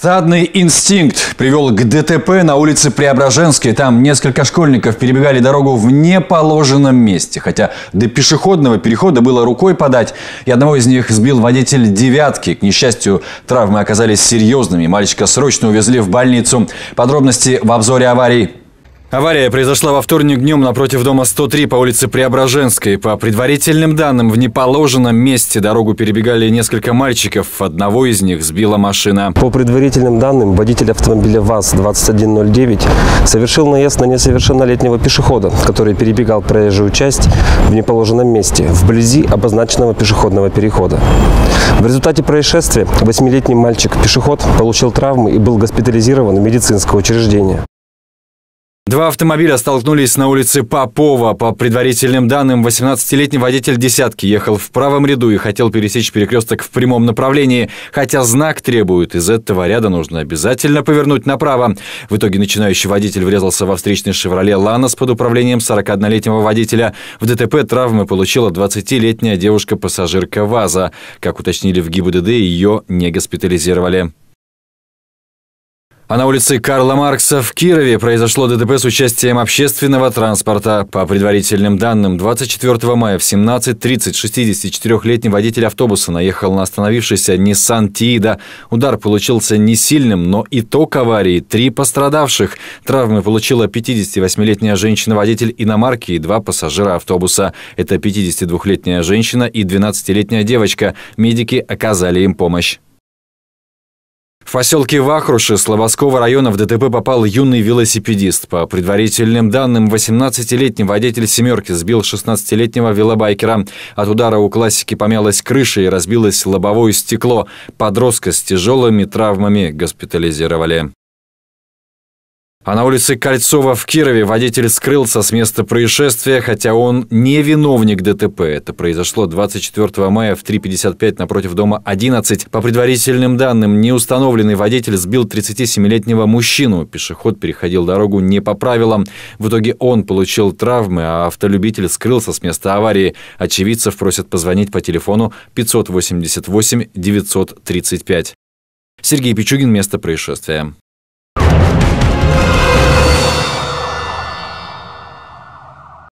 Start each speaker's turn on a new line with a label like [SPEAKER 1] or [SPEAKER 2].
[SPEAKER 1] Стадный инстинкт привел к ДТП на улице Преображенской. Там несколько школьников перебегали дорогу в неположенном месте. Хотя до пешеходного перехода было рукой подать. И одного из них сбил водитель «девятки». К несчастью, травмы оказались серьезными. Мальчика срочно увезли в больницу. Подробности в обзоре аварии. Авария произошла во вторник днем напротив дома 103 по улице Преображенской. По предварительным данным, в неположенном месте дорогу перебегали несколько мальчиков. Одного из них сбила машина.
[SPEAKER 2] По предварительным данным, водитель автомобиля ВАЗ-2109 совершил наезд на несовершеннолетнего пешехода, который перебегал проезжую часть в неположенном месте, вблизи обозначенного пешеходного перехода. В результате происшествия восьмилетний мальчик-пешеход получил травмы и был госпитализирован в медицинское учреждение.
[SPEAKER 1] Два автомобиля столкнулись на улице Попова. По предварительным данным, 18-летний водитель «десятки» ехал в правом ряду и хотел пересечь перекресток в прямом направлении. Хотя знак требует, из этого ряда нужно обязательно повернуть направо. В итоге начинающий водитель врезался во встречный «Шевроле Ланос» под управлением 41-летнего водителя. В ДТП травмы получила 20-летняя девушка-пассажирка ВАЗа. Как уточнили в ГИБДД, ее не госпитализировали. А на улице Карла Маркса в Кирове произошло ДТП с участием общественного транспорта. По предварительным данным, 24 мая в 17.30 64-летний водитель автобуса наехал на остановившийся Nissan Тиида. Удар получился не сильным, но итог аварии – три пострадавших. Травмы получила 58-летняя женщина-водитель иномарки и два пассажира автобуса. Это 52-летняя женщина и 12-летняя девочка. Медики оказали им помощь. В поселке Вахруши Слободского района в ДТП попал юный велосипедист. По предварительным данным, 18-летний водитель «семерки» сбил 16-летнего велобайкера. От удара у классики помялась крыша и разбилось лобовое стекло. Подростка с тяжелыми травмами госпитализировали. А на улице Кольцова в Кирове водитель скрылся с места происшествия, хотя он не виновник ДТП. Это произошло 24 мая в 3.55 напротив дома 11. По предварительным данным, неустановленный водитель сбил 37-летнего мужчину. Пешеход переходил дорогу не по правилам. В итоге он получил травмы, а автолюбитель скрылся с места аварии. Очевидцев просят позвонить по телефону 588 935. Сергей Пичугин, место происшествия.